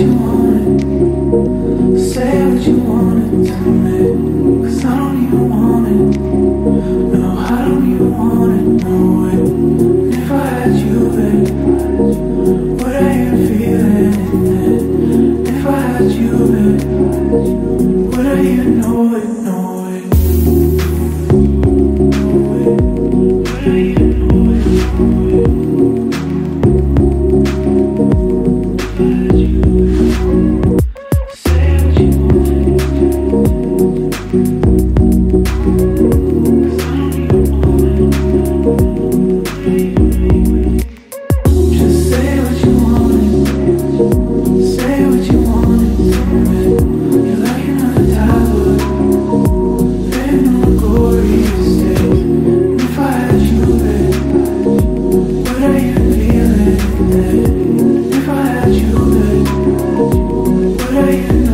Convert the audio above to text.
you wanna, say what you wanna to me. Glory